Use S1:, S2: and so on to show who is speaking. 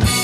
S1: time.